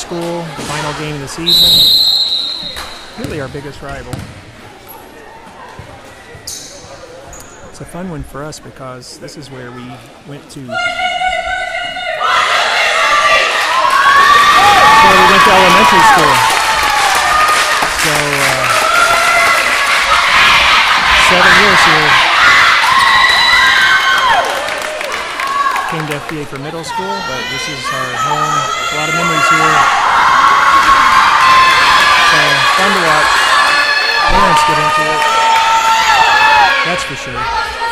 School, the final game of the season. Really our biggest rival. It's a fun one for us because this is where we went to. we went to elementary school. So uh, seven years here. Came to FBA for middle school, but this is our home. A lot of memories here. So fun to watch parents get into it. That's for sure.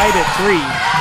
tied at three.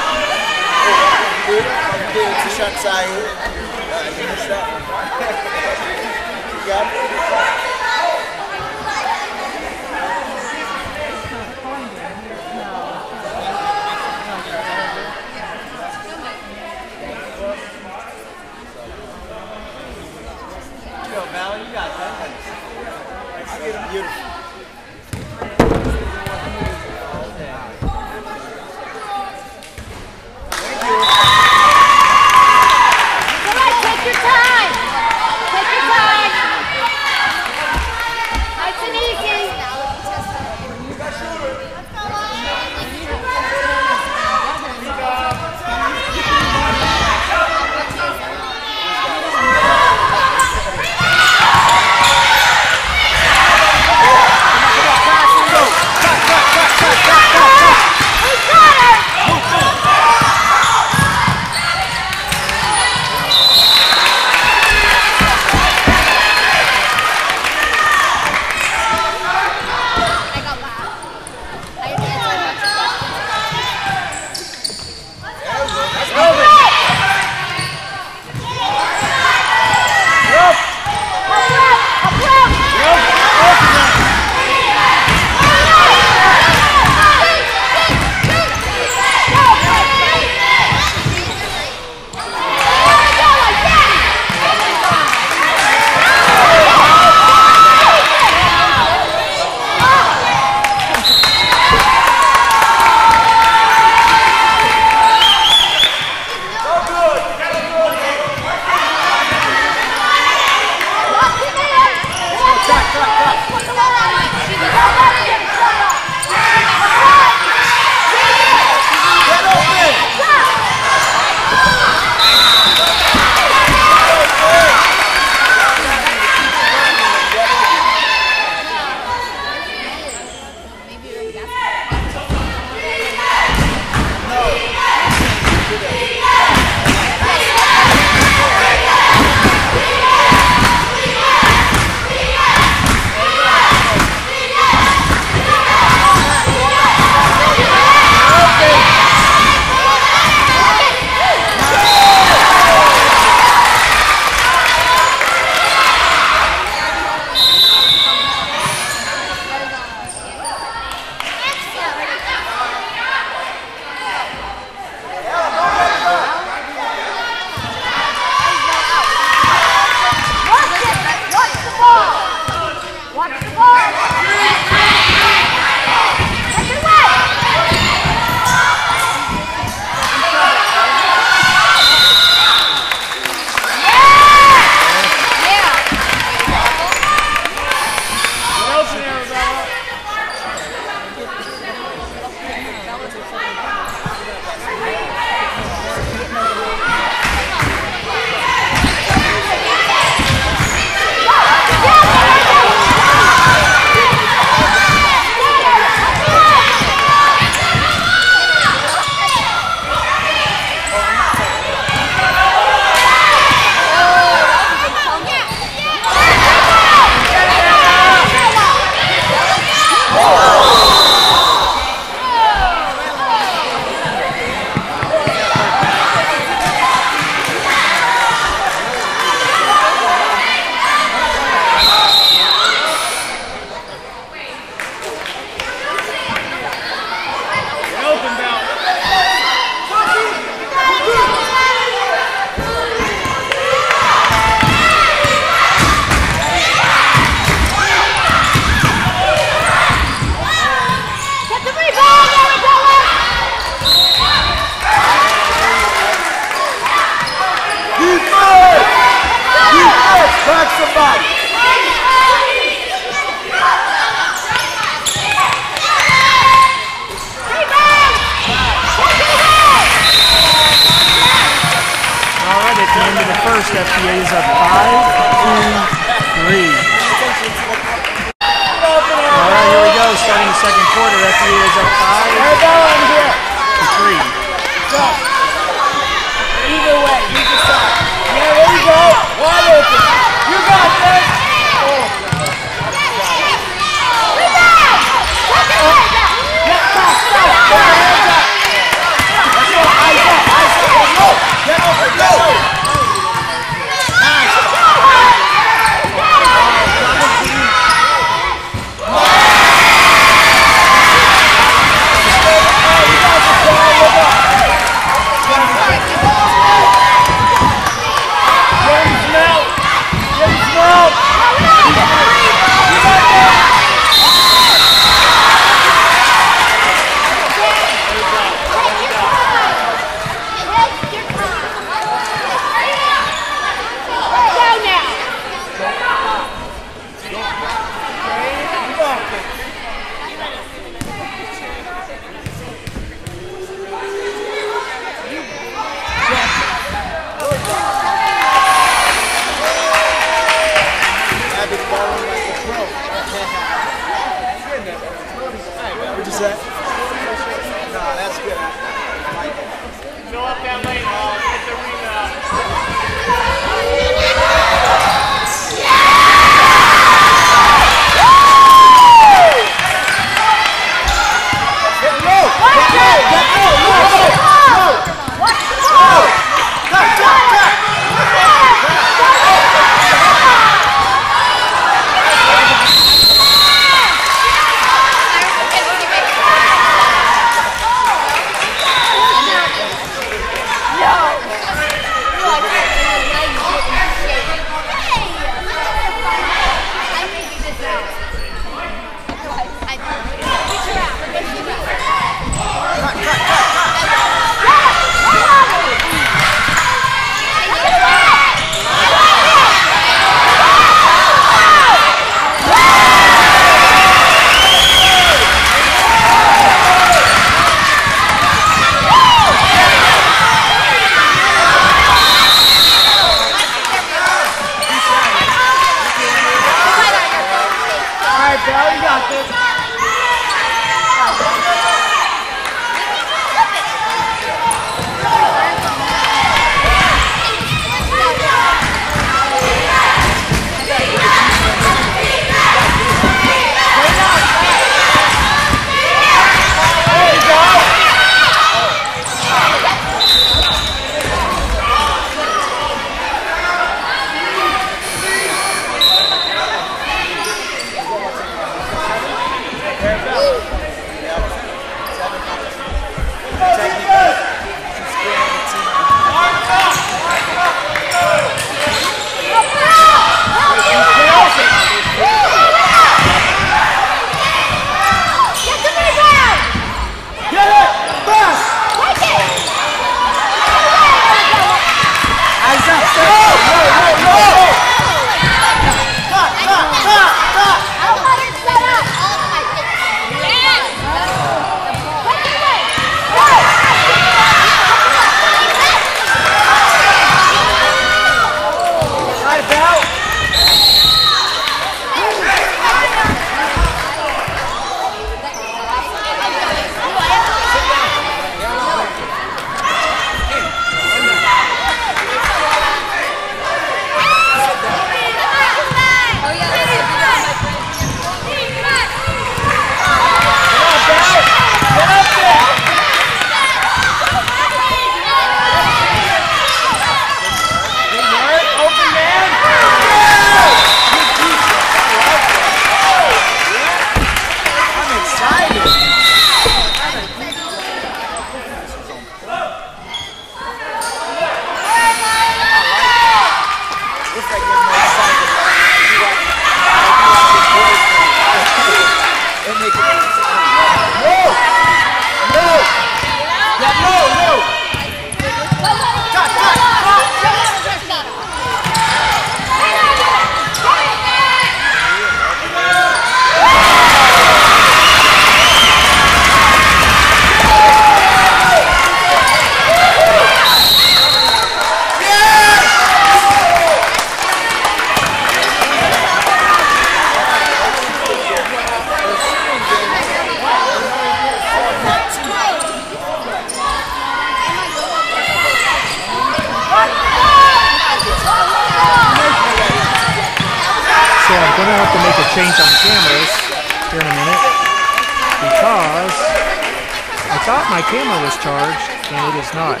Is not.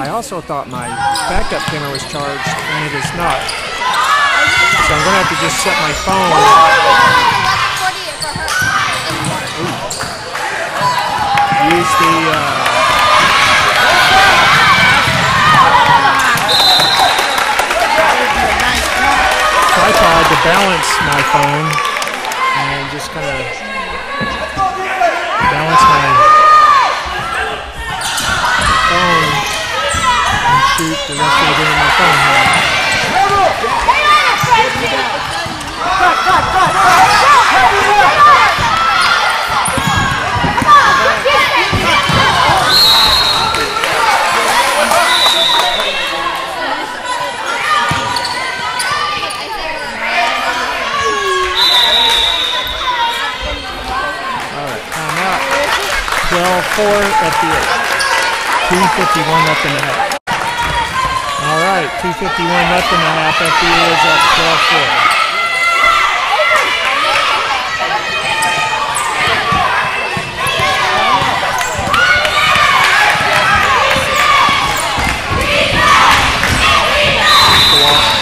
I also thought my backup camera was charged and it is not. So I'm going to have to just set my phone use the uh, tripod to balance my phone and just kind of balance my phone and shoot the rest of the game on my phone. Alright, timeout. 12-4 at the 8. 251 left in the half. Alright, 251 left in the half. FBA is up 12-4. There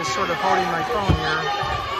Just sort of holding my phone here.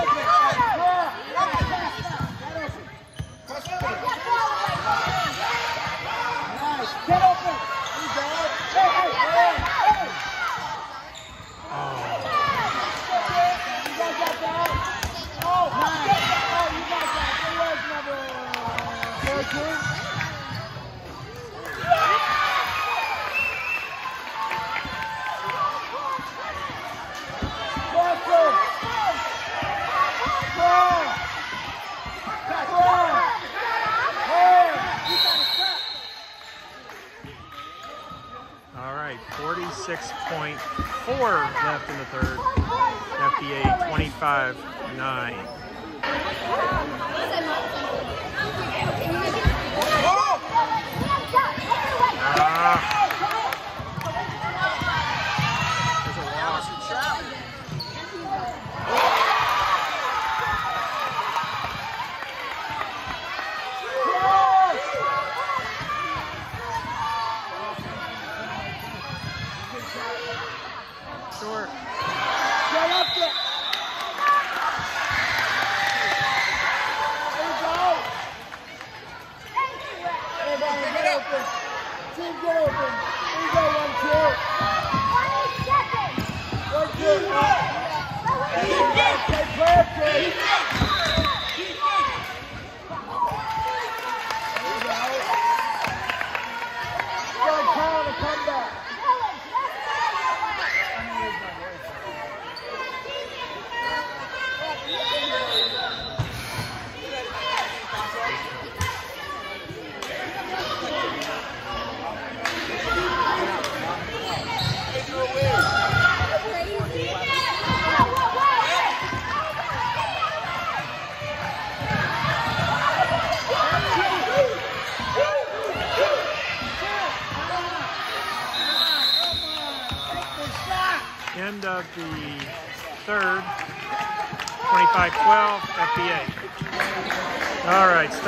6.4 left in the third. FBA 25 9. Uh, Defense! Defense!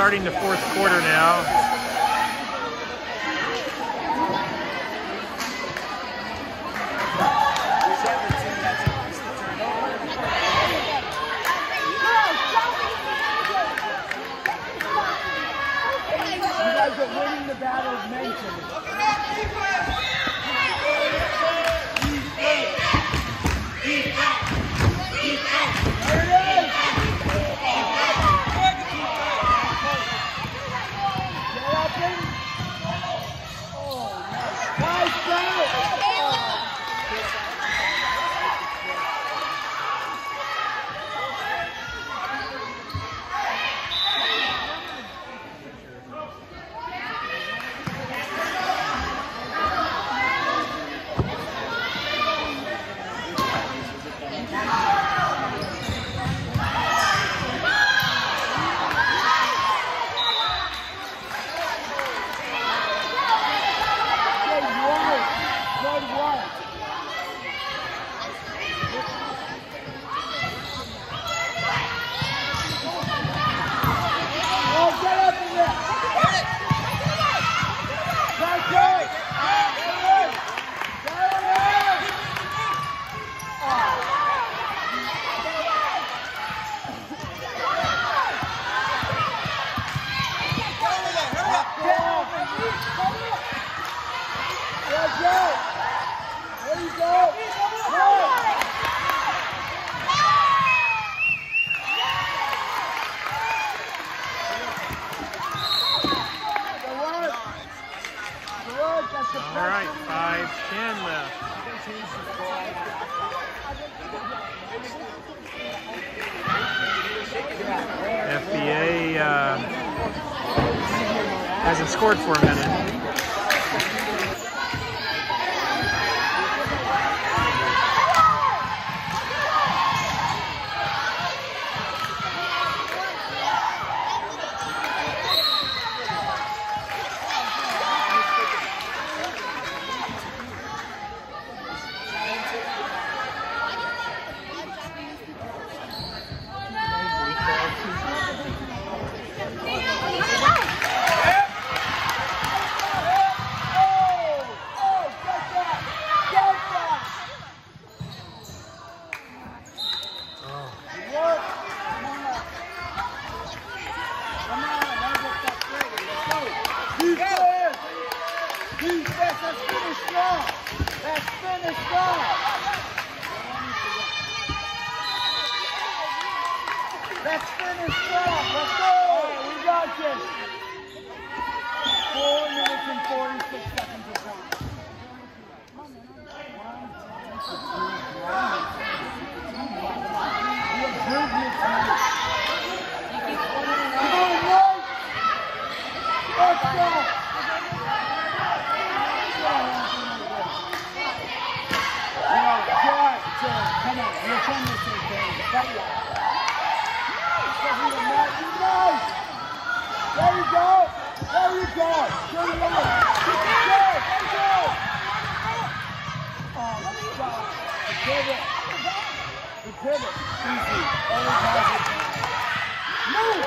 starting the fourth quarter now. Let's finish strong. Let's finish strong. Let's finish strong. Let's go. Right, we got this. Four minutes and 46 seconds of time. defenderse you Move.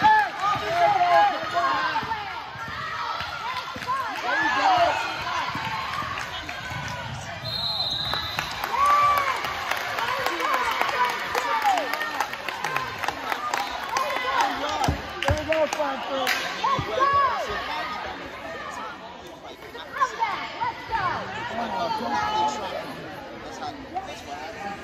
Hey. There you go. That's what happened.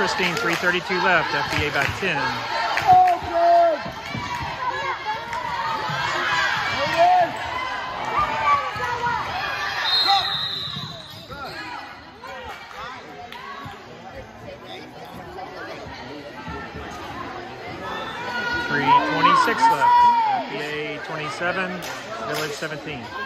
interesting. 332 left. FBA by 10. Three twenty-six left. FBA 27, Village 17.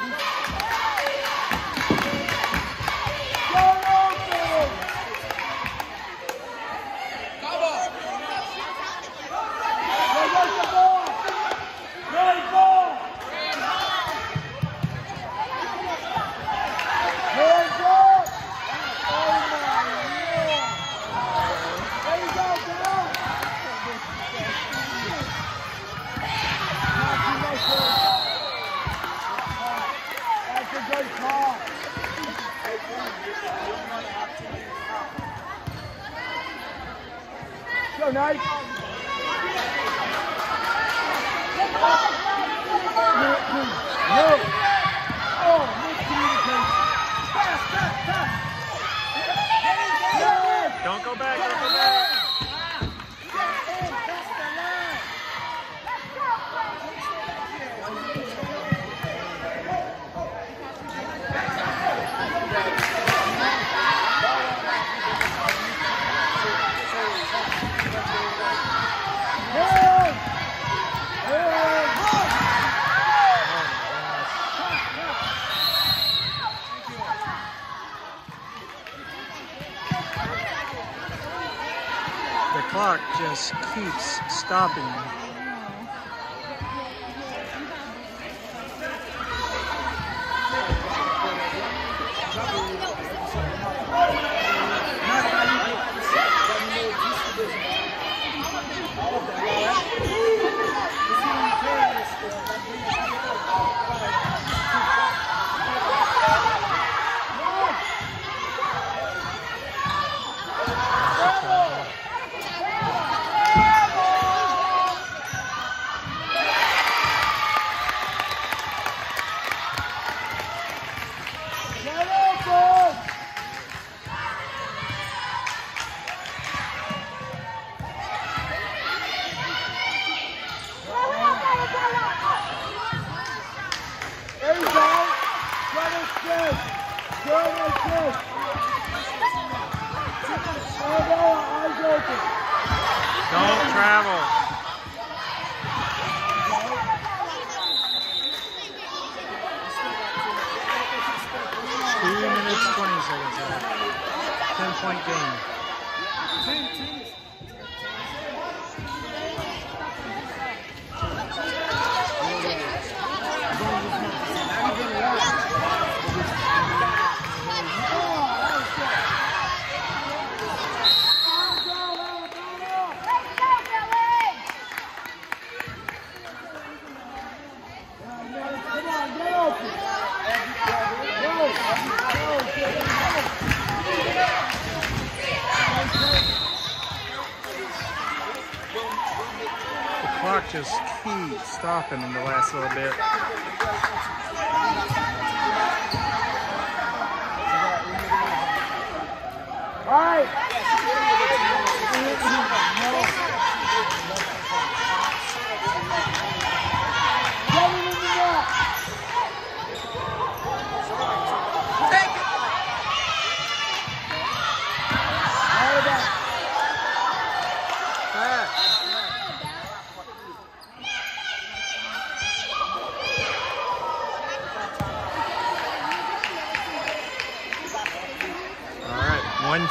stopping.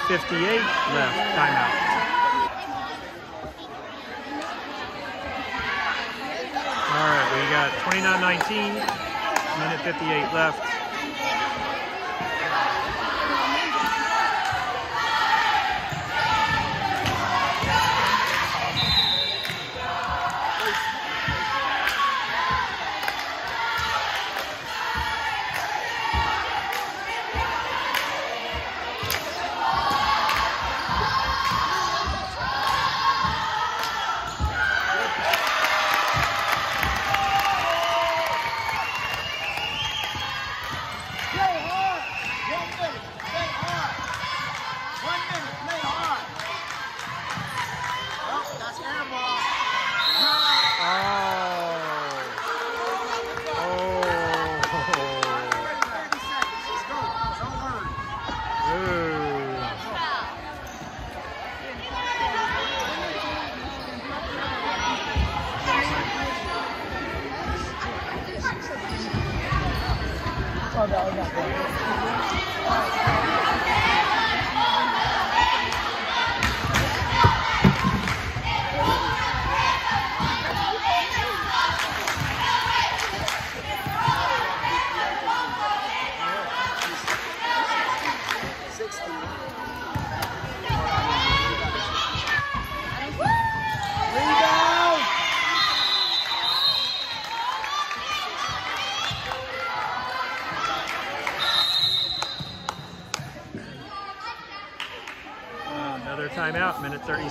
58 left. Timeout. All right, we got 29-19, minute 58 left.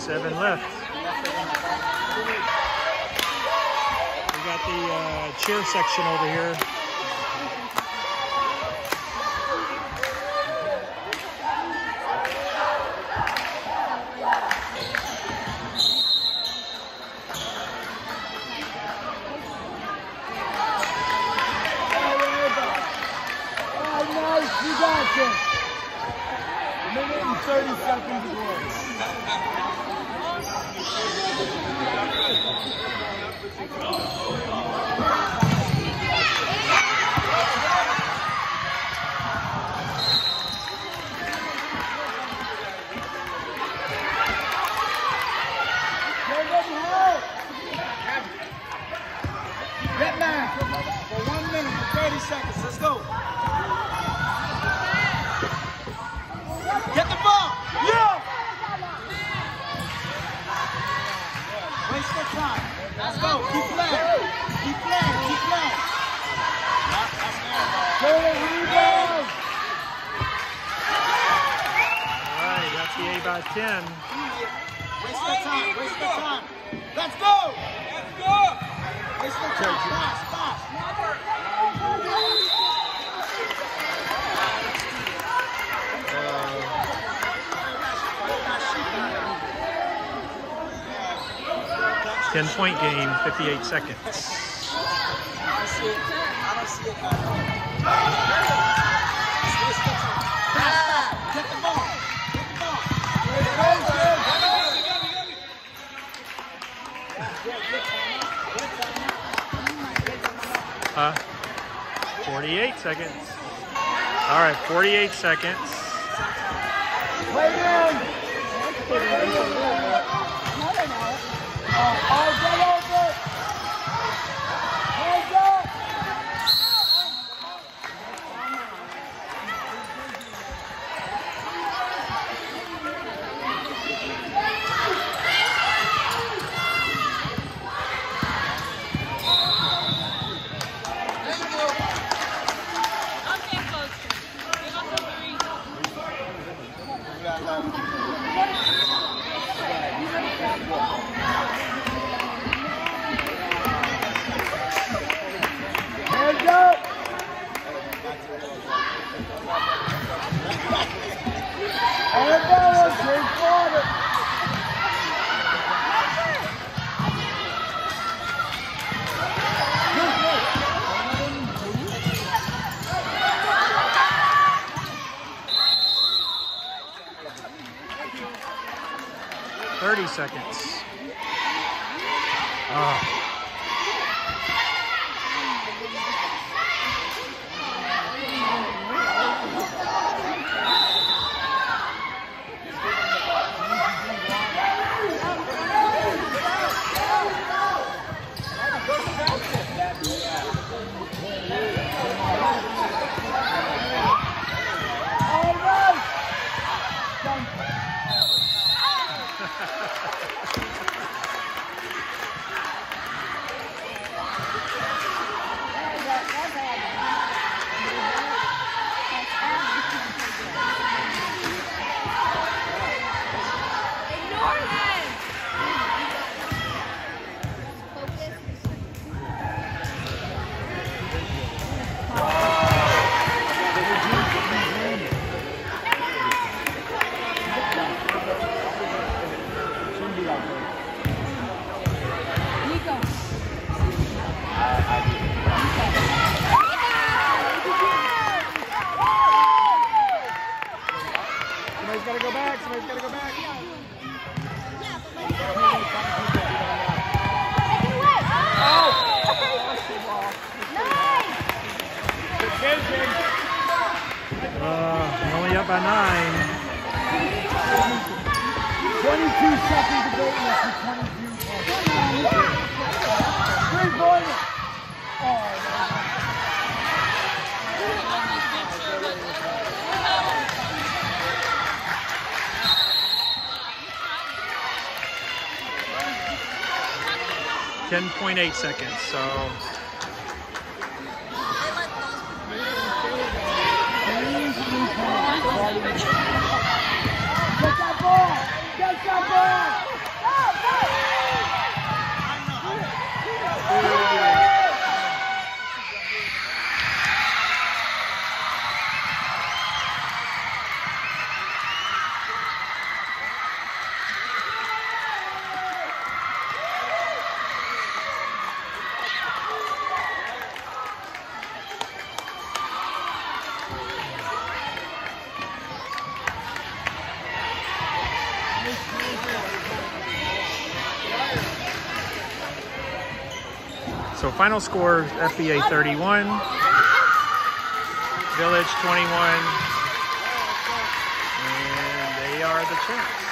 seven left. We got the uh, cheer section over here. That's the 8 by 10. Waste no time. Waste no time. Let's go. Let's go. Waste no time. Pass. Pass. Ten point game, 58 seconds. Get the ball. Get the ball. Uh, 48 seconds. All right, 48 seconds. Play. Oh, oh, get over it. Hands up. Hands up. Thirty seconds. Oh, Up by nine. 22 seconds to go left. 22. Three. Ten point eight seconds. So Get that ball. Get So final score FBA 31, Village 21, and they are the champs.